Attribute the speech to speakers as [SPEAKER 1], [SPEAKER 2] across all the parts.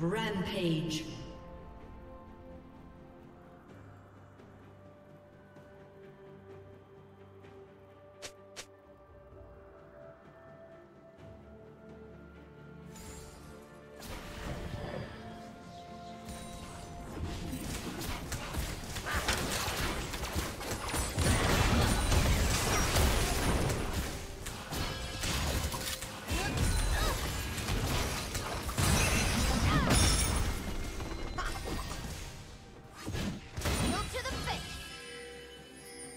[SPEAKER 1] Rampage.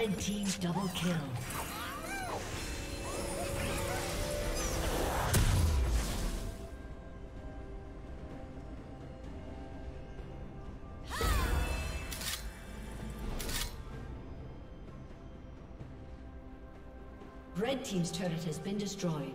[SPEAKER 1] Red team double kill. Red Team's turret has been destroyed.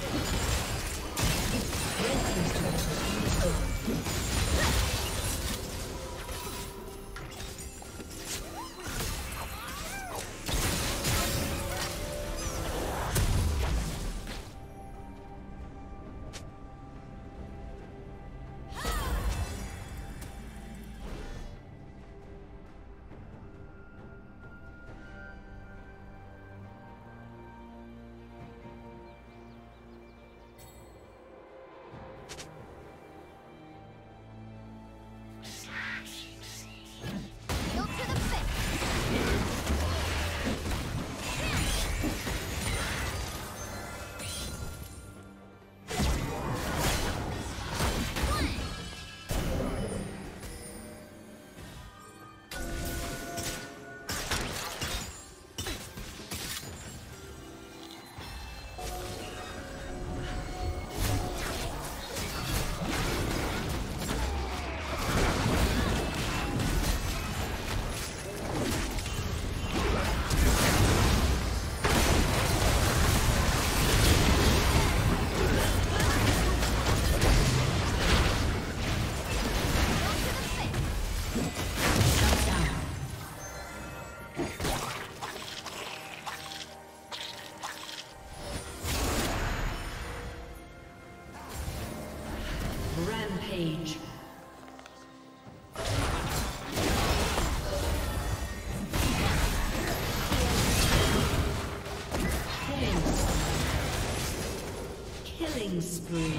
[SPEAKER 1] Killing spree.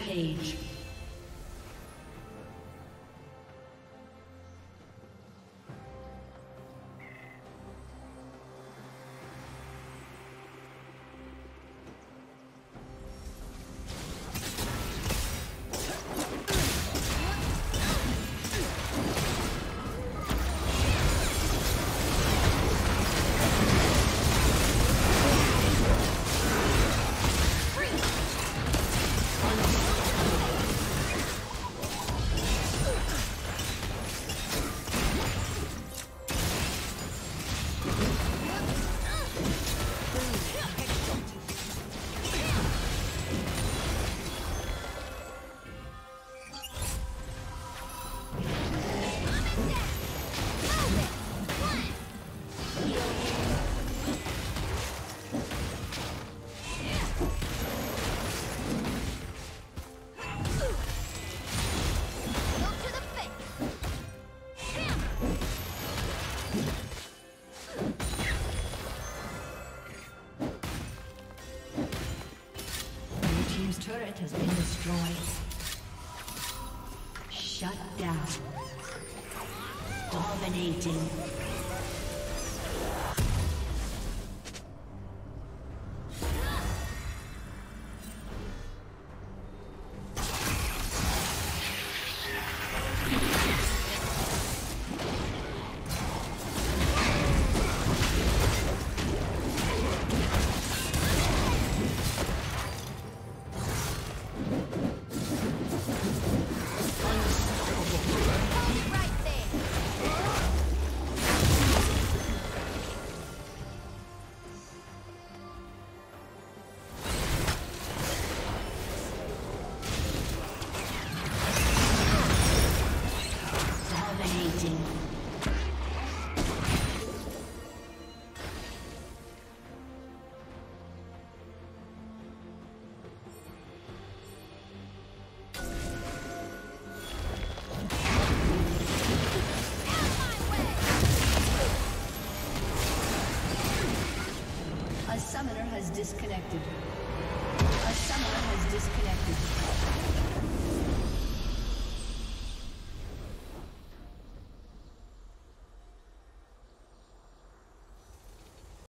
[SPEAKER 1] Rampage.